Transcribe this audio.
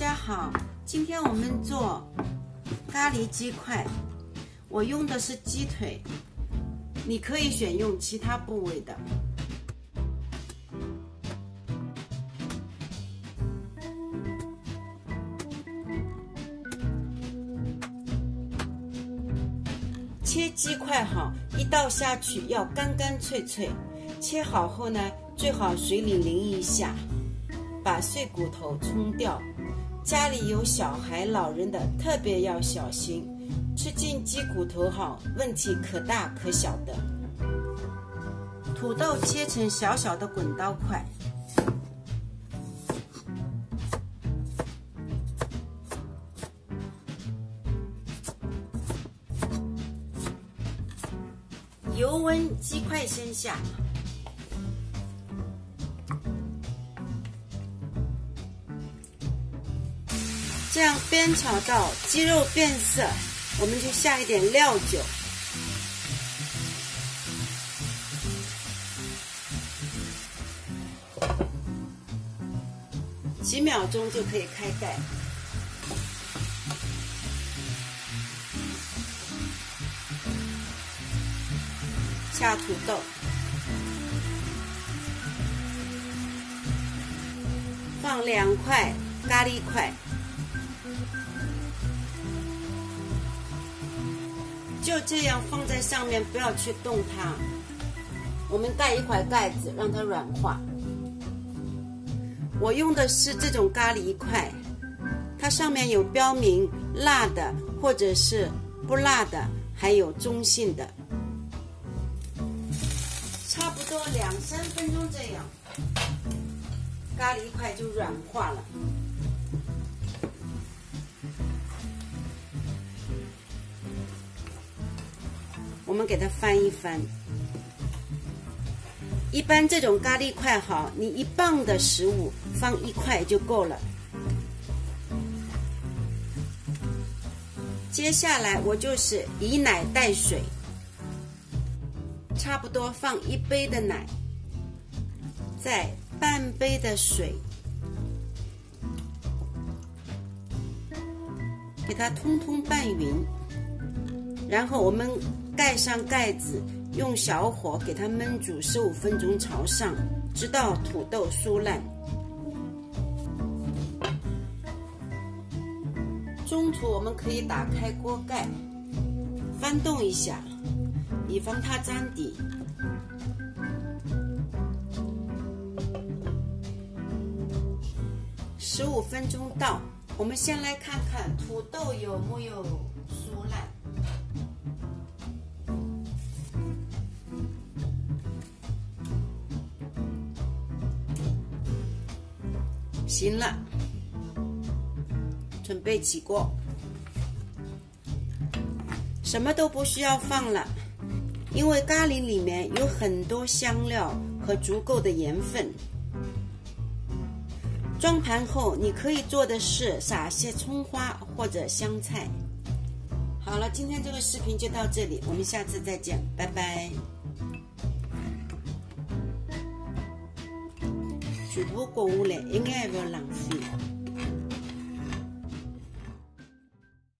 家好，今天我们做咖喱鸡块，我用的是鸡腿，你可以选用其他部位的。切鸡块好，一倒下去要干干脆脆。切好后呢，最好水里淋一下，把碎骨头冲掉。家里有小孩、老人的特别要小心，吃进鸡骨头哈，问题可大可小的。土豆切成小小的滚刀块。油温鸡块先下，这样煸炒到鸡肉变色，我们就下一点料酒，几秒钟就可以开盖。下土豆，放两块咖喱块，就这样放在上面，不要去动它。我们盖一块盖子，让它软化。我用的是这种咖喱块，它上面有标明辣的，或者是不辣的，还有中性的。差不多两三分钟这样，咖喱块就软化了。我们给它翻一翻。一般这种咖喱块好，你一磅的食物放一块就够了。接下来我就是以奶代水。差不多放一杯的奶，再半杯的水，给它通通拌匀。然后我们盖上盖子，用小火给它焖煮十五分钟朝上，直到土豆酥烂。中途我们可以打开锅盖，翻动一下。以防它粘底。十五分钟到，我们先来看看土豆有没有酥烂。行了，准备起锅，什么都不需要放了。因为咖喱里面有很多香料和足够的盐分。装盘后，你可以做的是撒些葱花或者香菜。好了，今天这个视频就到这里，我们下次再见，拜拜。全部过下来，一眼也不要浪费。